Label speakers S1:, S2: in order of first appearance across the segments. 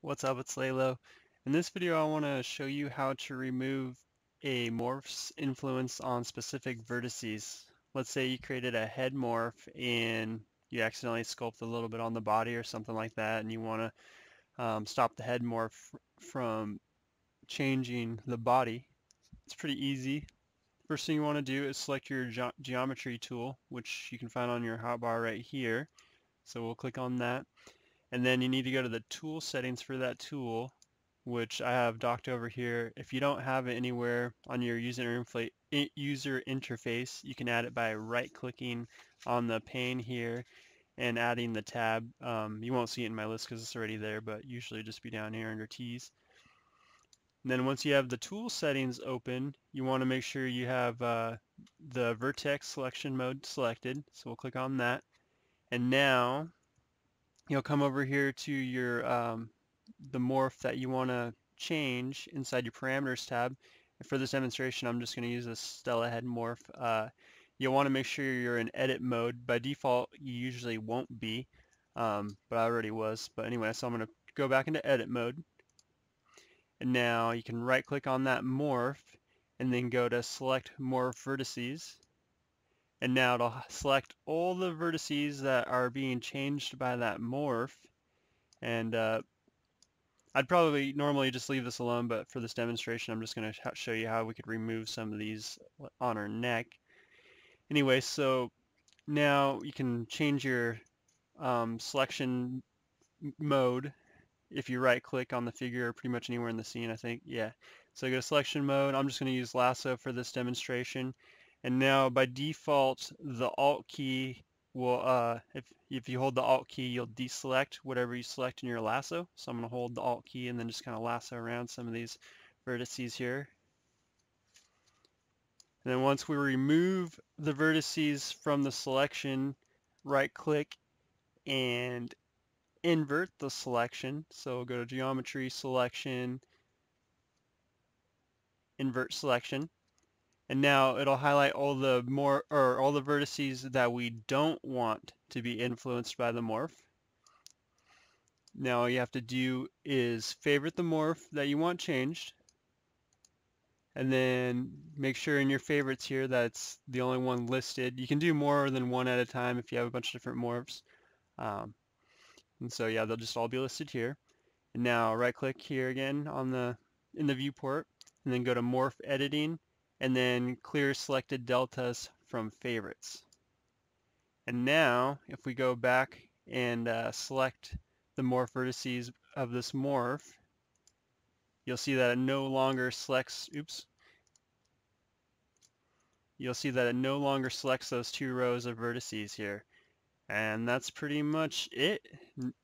S1: What's up, it's LayLo. In this video I want to show you how to remove a morph's influence on specific vertices. Let's say you created a head morph and you accidentally sculpt a little bit on the body or something like that and you want to um, stop the head morph from changing the body. It's pretty easy. First thing you want to do is select your ge geometry tool which you can find on your hotbar right here. So we'll click on that and then you need to go to the tool settings for that tool which I have docked over here. If you don't have it anywhere on your user, user interface, you can add it by right-clicking on the pane here and adding the tab. Um, you won't see it in my list because it's already there, but usually just be down here under T's. And then once you have the tool settings open, you want to make sure you have uh, the vertex selection mode selected. So we'll click on that. And now you'll come over here to your um, the morph that you want to change inside your parameters tab. For this demonstration, I'm just going to use a Stella head morph. Uh, you'll want to make sure you're in edit mode. By default, you usually won't be, um, but I already was. But anyway, so I'm going to go back into edit mode. And now you can right click on that morph and then go to select morph vertices and now it'll select all the vertices that are being changed by that morph. And uh, I'd probably normally just leave this alone, but for this demonstration, I'm just going to show you how we could remove some of these on our neck. Anyway, so now you can change your um, selection mode if you right click on the figure pretty much anywhere in the scene I think yeah so go to selection mode I'm just going to use lasso for this demonstration and now by default, the Alt key will, uh, if, if you hold the Alt key, you'll deselect whatever you select in your lasso. So I'm going to hold the Alt key and then just kind of lasso around some of these vertices here. And then once we remove the vertices from the selection, right click and invert the selection. So we'll go to geometry selection, invert selection. And now it'll highlight all the more or all the vertices that we don't want to be influenced by the morph. Now all you have to do is favorite the morph that you want changed and then make sure in your favorites here that's the only one listed. You can do more than one at a time if you have a bunch of different morphs. Um, and so yeah, they'll just all be listed here. And now right click here again on the in the viewport and then go to morph editing and then clear selected deltas from favorites. And now, if we go back and uh, select the morph vertices of this morph, you'll see that it no longer selects, oops, you'll see that it no longer selects those two rows of vertices here. And that's pretty much it.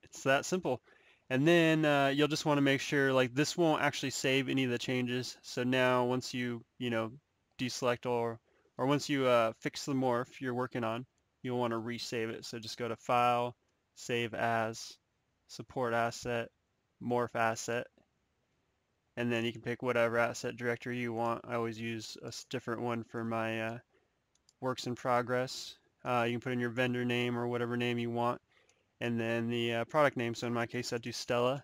S1: It's that simple. And then uh, you'll just want to make sure like this won't actually save any of the changes. So now once you, you know, deselect or, or once you uh, fix the morph you're working on, you'll want to resave it. So just go to File, Save As, Support Asset, Morph Asset, and then you can pick whatever asset directory you want. I always use a different one for my uh, works in progress. Uh, you can put in your vendor name or whatever name you want and then the uh, product name. So in my case, I do Stella.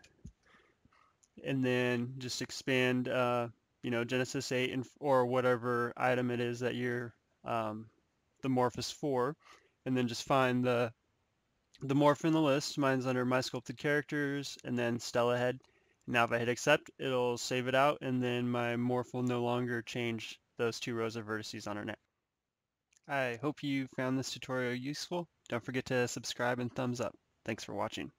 S1: And then just expand, uh, you know, Genesis 8 and, or whatever item it is that you're um, the morph is for. And then just find the the morph in the list. Mine's under My Sculpted Characters and then Stella Head. Now if I hit accept, it'll save it out and then my morph will no longer change those two rows of vertices on our neck. I hope you found this tutorial useful. Don't forget to subscribe and thumbs up. Thanks for watching.